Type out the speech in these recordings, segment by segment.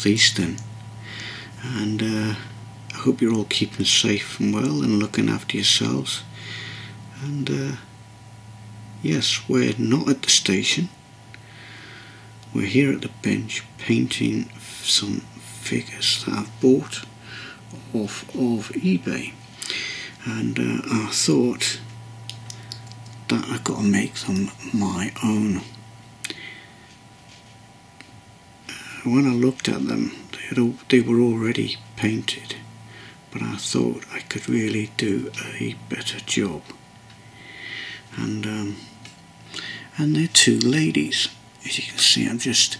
Northeastern and uh, I hope you're all keeping safe and well and looking after yourselves. And uh, yes we're not at the station. We're here at the bench painting some figures that I've bought off of eBay. And uh, I thought that I've got to make them my own. When I looked at them, they were already painted, but I thought I could really do a better job. And um, and they're two ladies. As you can see, I'm just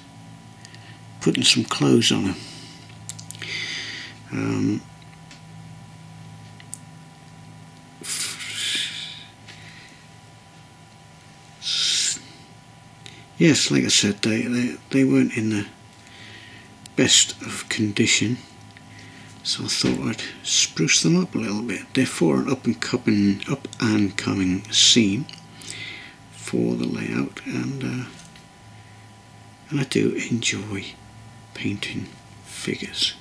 putting some clothes on them. Um, yes, like I said, they, they, they weren't in the best of condition. So I thought I'd spruce them up a little bit. They're for an up and coming, up and coming scene for the layout, and uh, and I do enjoy painting figures.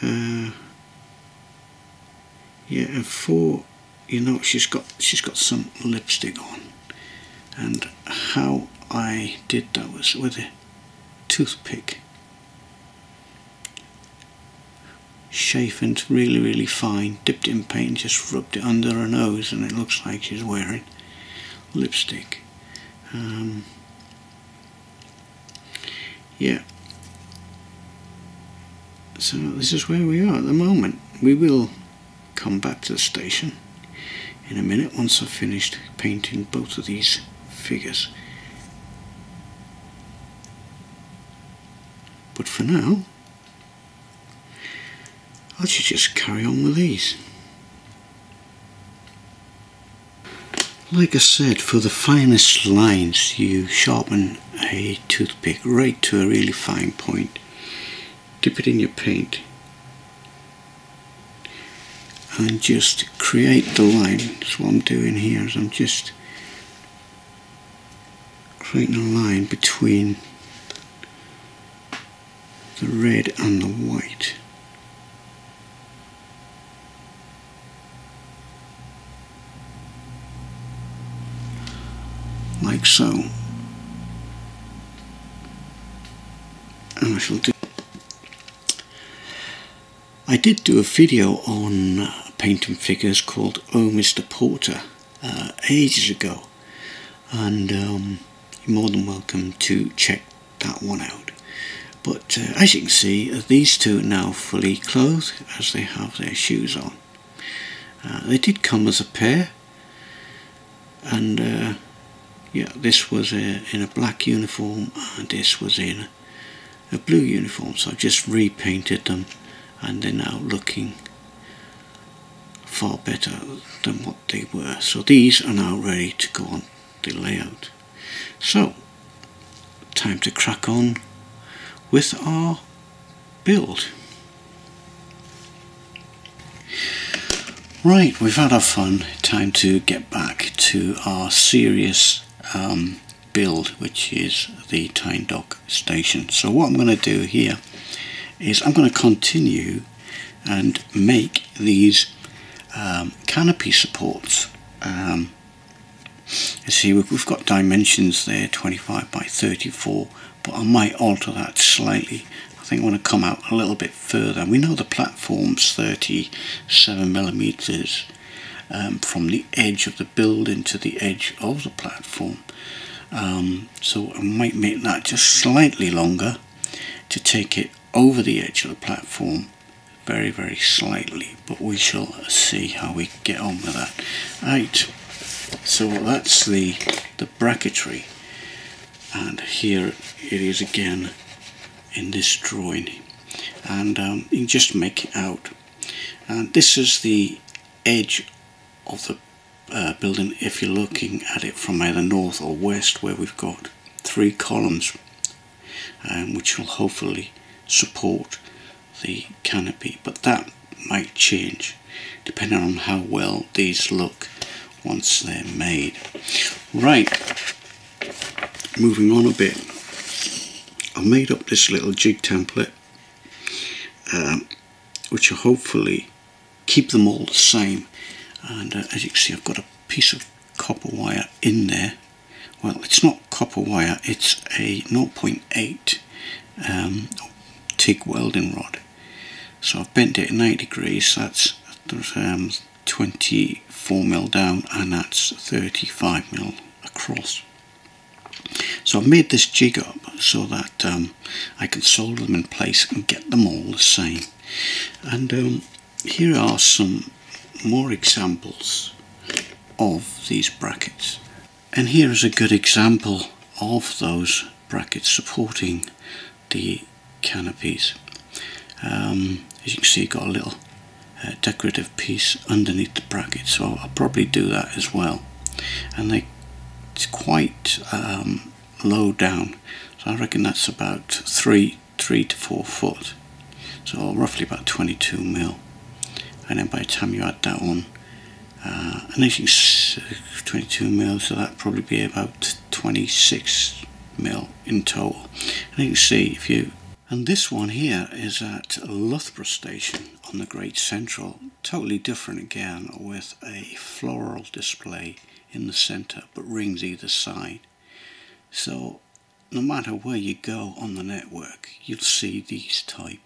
Uh, yeah, and for you know she's got she's got some lipstick on and how I did that was with a toothpick. Chafened really really fine. Dipped in paint just rubbed it under her nose and it looks like she's wearing lipstick. Um, yeah. So this is where we are at the moment. We will come back to the station in a minute once I've finished painting both of these figures. But for now, I should just carry on with these. Like I said, for the finest lines you sharpen a toothpick right to a really fine point, dip it in your paint and just create the line. That's what I'm doing here is I'm just creating a line between the red and the white. Like so. And I shall do I did do a video on uh, painting figures called Oh Mr Porter uh, ages ago and um, you're more than welcome to check that one out. But uh, as you can see these two are now fully clothed as they have their shoes on. Uh, they did come as a pair and uh, yeah this was a, in a black uniform and this was in a blue uniform so I've just repainted them and they're now looking far better than what they were. So these are now ready to go on the layout. So, time to crack on with our build. Right, we've had our fun. Time to get back to our serious um, build, which is the Tyne Dock station. So what I'm going to do here is I'm going to continue and make these um, canopy supports. Um, you see we've got dimensions there 25 by 34 but I might alter that slightly. I think I want to come out a little bit further. We know the platform's 37 millimeters um, from the edge of the building to the edge of the platform. Um, so I might make that just slightly longer to take it over the edge of the platform very very slightly but we shall see how we get on with that. Right so that's the the bracketry. And here it is again in this drawing. And um, you can just make it out. And this is the edge of the uh, building if you're looking at it from either north or west where we've got three columns um, which will hopefully support the canopy. But that might change depending on how well these look once they're made. Right, moving on a bit, I made up this little jig template um, which will hopefully keep them all the same. And uh, as you can see I've got a piece of copper wire in there. Well it's not copper wire it's a 0.8 um, TIG welding rod. So I've bent it at 90 degrees that's um, 24 mil down and that's 35 mil across. So I've made this jig up so that um, I can solder them in place and get them all the same. And um, here are some more examples of these brackets. And here is a good example of those brackets supporting the canopies. Um, as you can see got a little decorative piece underneath the bracket so I'll probably do that as well. And they it's quite um, low down so I reckon that's about three three to four foot. So roughly about 22 mil. And then by the time you add that on uh, and as you can 22 mil so that probably be about 26 mil in total. And you can see if you and this one here is at Loughborough Station on the Great Central. Totally different again with a floral display in the centre but rings either side. So no matter where you go on the network you'll see these type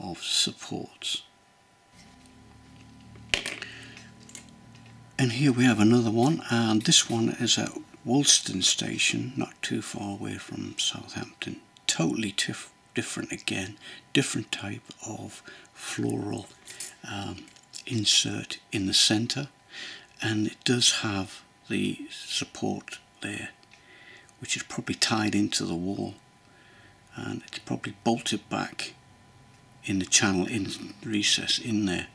of supports. And here we have another one and this one is at Woolston Station not too far away from Southampton. Totally different different again, different type of floral um, insert in the center. And it does have the support there which is probably tied into the wall. And it's probably bolted back in the channel in recess in there.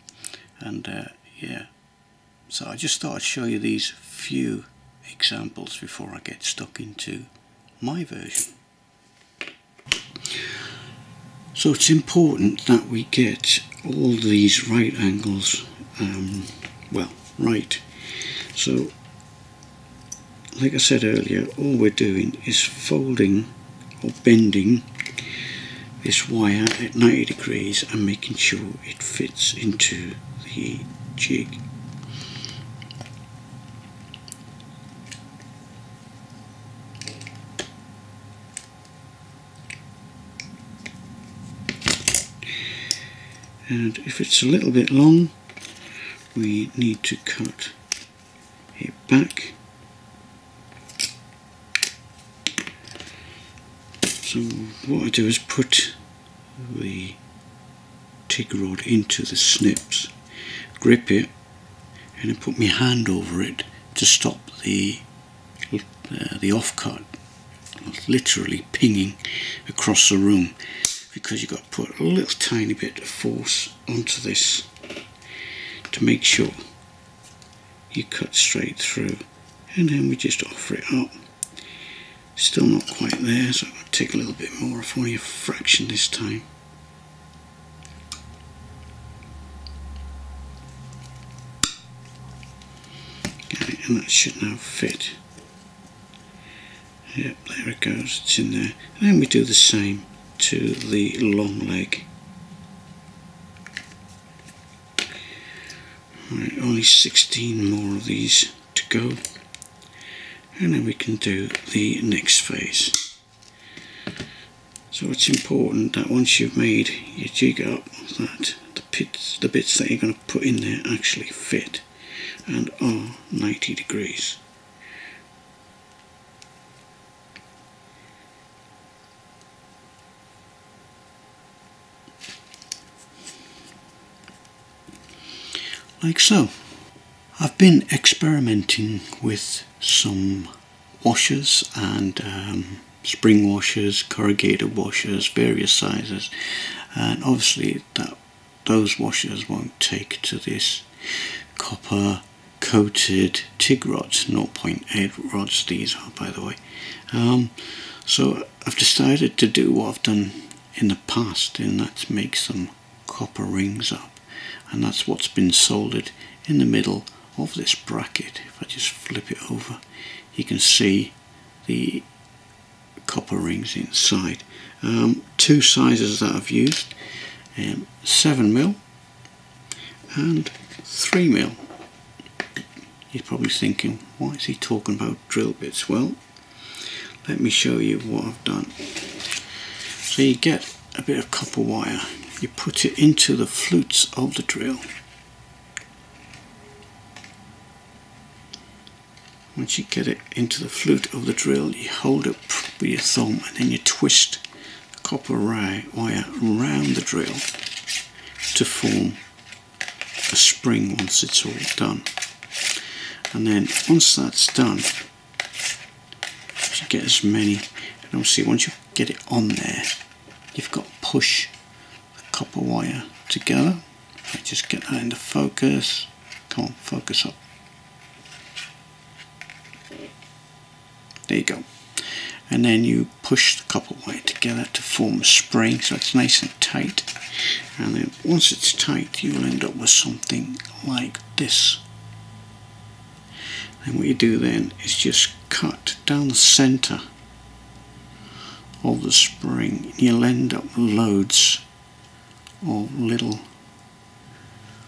And uh, yeah. So I just thought I'd show you these few examples before I get stuck into my version. So it's important that we get all these right angles, um, well, right. So, like I said earlier, all we're doing is folding or bending this wire at 90 degrees and making sure it fits into the jig. And if it's a little bit long we need to cut it back. So what I do is put the TIG rod into the snips grip it and then put my hand over it to stop the uh, the offcut literally pinging across the room because you've got to put a little tiny bit of force onto this to make sure you cut straight through. And then we just offer it up. Still not quite there so I'll take a little bit more off only a fraction this time. Okay and that should now fit. Yep there it goes it's in there. And then we do the same to the long leg. Right, only 16 more of these to go and then we can do the next phase. So it's important that once you've made your jig up that the bits, the bits that you're going to put in there actually fit and are 90 degrees. Like so. I've been experimenting with some washers and um, spring washers, corrugated washers, various sizes and obviously that those washers won't take to this copper coated TIG rods, 0.8 rods these are by the way. Um, so I've decided to do what I've done in the past and that's make some copper rings up and that's what's been soldered in the middle of this bracket. If I just flip it over you can see the copper rings inside. Um, two sizes that I've used um, 7 mil and 3 mil. You're probably thinking why is he talking about drill bits? Well let me show you what I've done. So you get a bit of copper wire you put it into the flutes of the drill. Once you get it into the flute of the drill you hold it with your thumb and then you twist the copper wire around the drill to form a spring once it's all done. And then once that's done you get as many and obviously once you get it on there you've got to push copper wire together. I just get that into focus. Come on focus up. There you go. And then you push the copper wire together to form a spring so it's nice and tight. And then once it's tight you'll end up with something like this. And what you do then is just cut down the center of the spring. You'll end up with loads of little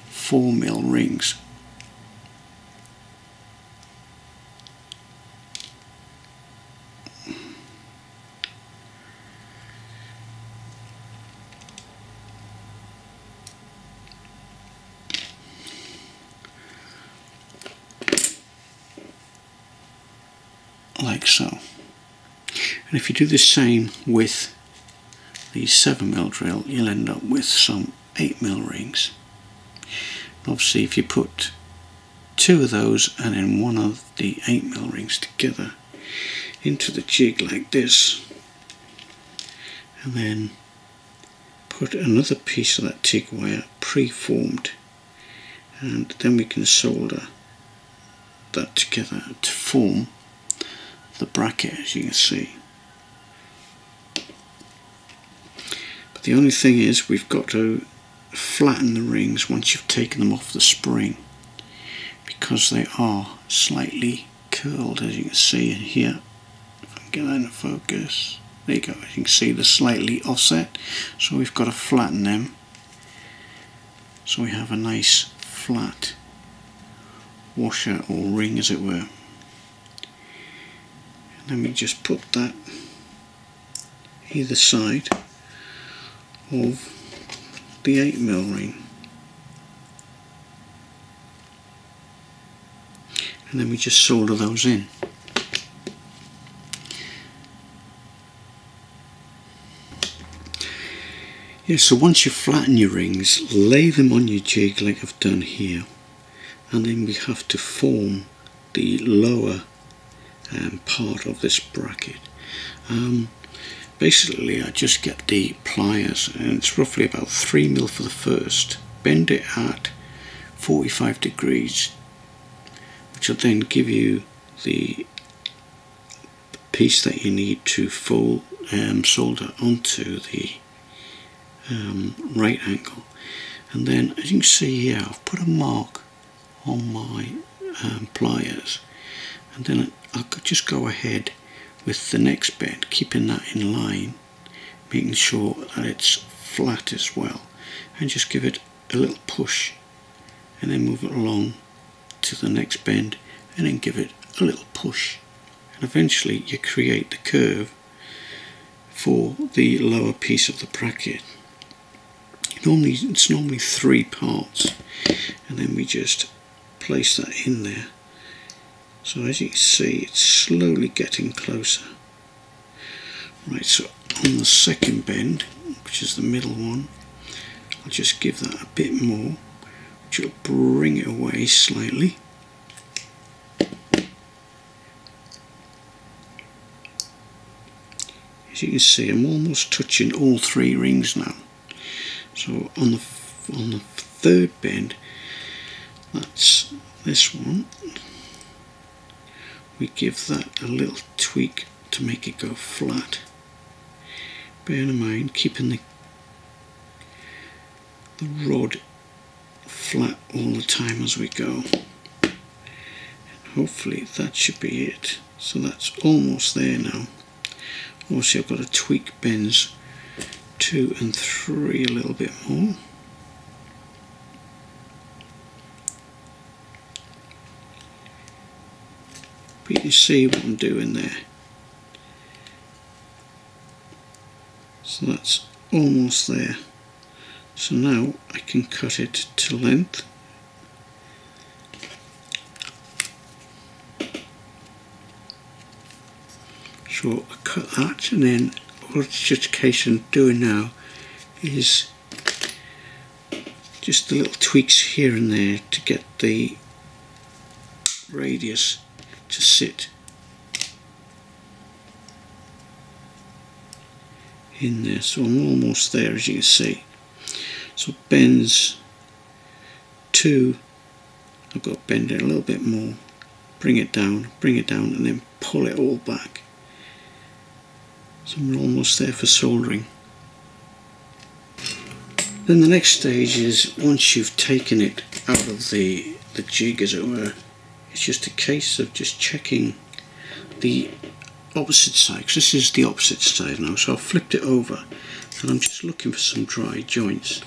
4 mil rings like so. And if you do the same with the 7mm drill, you'll end up with some 8mm rings. Obviously, if you put two of those and then one of the 8mm rings together into the jig like this, and then put another piece of that TIG wire pre-formed and then we can solder that together to form the bracket as you can see. The only thing is we've got to flatten the rings once you've taken them off the spring because they are slightly curled as you can see in here. If I can get that into focus. There you go, as you can see they're slightly offset so we've got to flatten them so we have a nice flat washer or ring as it were let me just put that either side of the 8 mil ring. And then we just solder those in. Yeah so once you flatten your rings lay them on your jig like I've done here. And then we have to form the lower um, part of this bracket. Um, basically I just get the pliers and it's roughly about 3 mil for the first, bend it at 45 degrees which will then give you the piece that you need to fold um, solder onto the um, right angle. And then as you can see here I've put a mark on my um, pliers. And then I could just go ahead with the next bit, keeping that in line, making sure that it's flat as well, and just give it a little push, and then move it along to the next bend, and then give it a little push, and eventually you create the curve for the lower piece of the bracket. Normally, it's normally three parts, and then we just place that in there so as you can see, it's slowly getting closer. Right, so on the second bend, which is the middle one, I'll just give that a bit more, which will bring it away slightly. As you can see, I'm almost touching all three rings now. So on the on the third bend, that's this one, we give that a little tweak to make it go flat. Bear in mind keeping the, the rod flat all the time as we go. Hopefully that should be it. So that's almost there now. Also I've got to tweak bends 2 and 3 a little bit more you can see what I'm doing there. So that's almost there. So now I can cut it to length. So I cut that and then what it's just doing now is just the little tweaks here and there to get the radius to sit in there. So I'm almost there as you can see. So bends two I've got to bend it a little bit more. Bring it down bring it down and then pull it all back. So I'm almost there for soldering. Then the next stage is once you've taken it out of the the jig as it were it's just a case of just checking the opposite side because this is the opposite side now. So I've flipped it over and I'm just looking for some dry joints.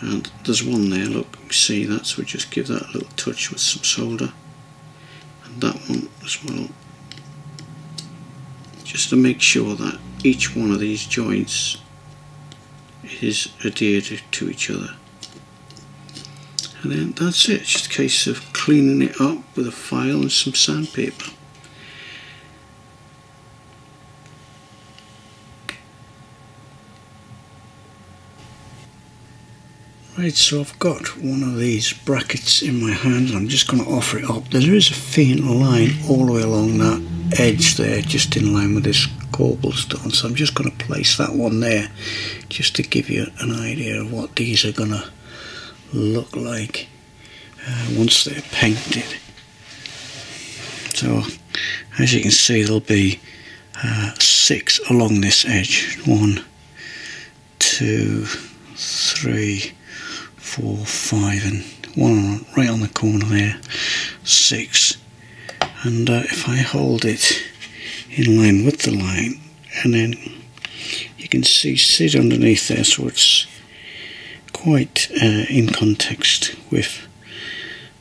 And there's one there look see that? So we just give that a little touch with some solder. And that one as well. Just to make sure that each one of these joints is adhered to each other and then that's it, just a case of cleaning it up with a file and some sandpaper Right, so I've got one of these brackets in my hand I'm just going to offer it up. There is a faint line all the way along that edge there, just in line with this cobblestone. So I'm just going to place that one there, just to give you an idea of what these are going to look like uh, once they're painted. So, as you can see, there'll be uh, six along this edge. One, two, three, four, five, and one right on the corner there, six. And uh, if I hold it in line with the line, and then you can see sit underneath there, so it's quite uh, in context with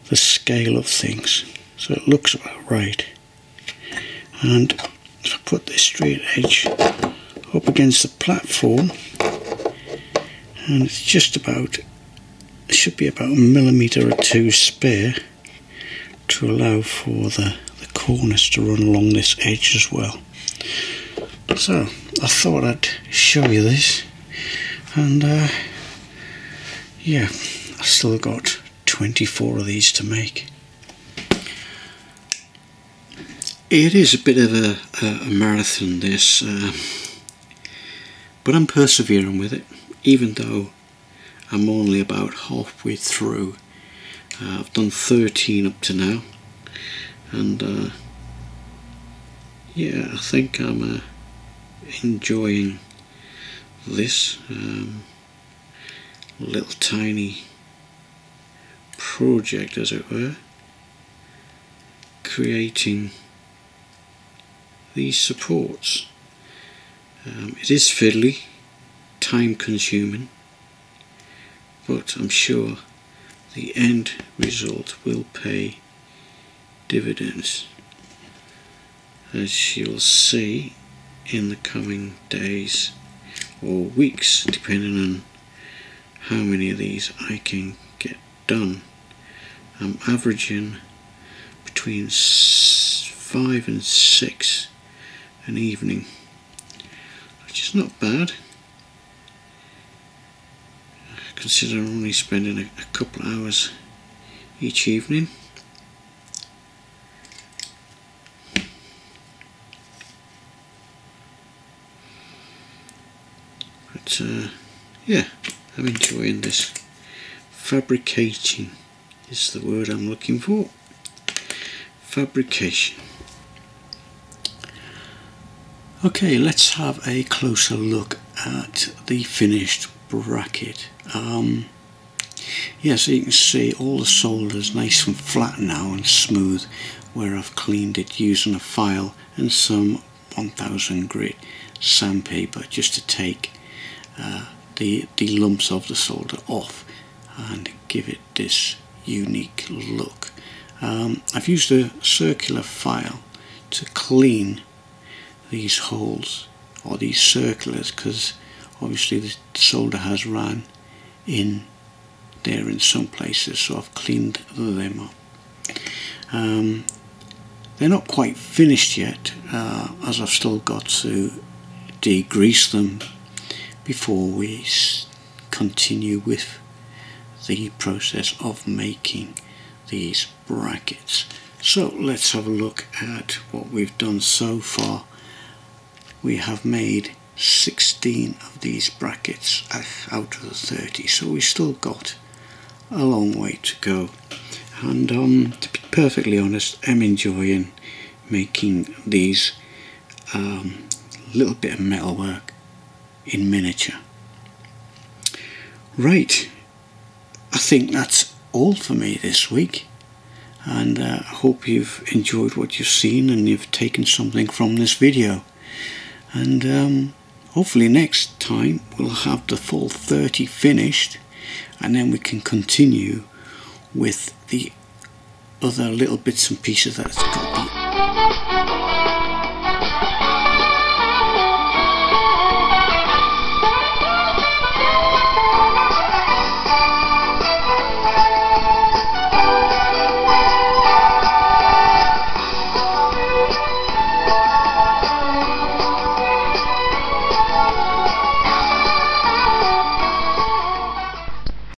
the scale of things. So it looks about right. And if I put this straight edge up against the platform, and it's just about it should be about a millimetre or two spare to allow for the, the corners to run along this edge as well. So I thought I'd show you this and uh, yeah I've still got 24 of these to make. It is a bit of a, a, a marathon this uh, but I'm persevering with it even though I'm only about halfway through. Uh, I've done 13 up to now and uh, yeah I think I'm uh, enjoying this um, little tiny project as it were creating these supports. Um, it is fiddly time consuming but I'm sure the end result will pay dividends as you'll see in the coming days or weeks depending on how many of these I can get done? I'm averaging between five and six an evening which is not bad. Consider only spending a, a couple of hours each evening. But uh, yeah, I'm enjoying this. Fabricating is the word I'm looking for. Fabrication. Okay, let's have a closer look at the finished bracket. Um, yeah so you can see all the solder is nice and flat now and smooth where I've cleaned it using a file and some 1000 grit sandpaper just to take uh, the, the lumps of the solder off and give it this unique look. Um, I've used a circular file to clean these holes or these circulars because obviously the solder has ran in there in some places so I've cleaned them up. Um, they're not quite finished yet uh, as I've still got to degrease them before we continue with the process of making these brackets. So let's have a look at what we've done so far. We have made 16 of these brackets out of the 30 so we still got a long way to go and um, to be perfectly honest I'm enjoying making these um, little bit of metalwork in miniature. Right I think that's all for me this week and uh, I hope you've enjoyed what you've seen and you've taken something from this video. And um, hopefully next time we'll have the full 30 finished and then we can continue with the other little bits and pieces that's got the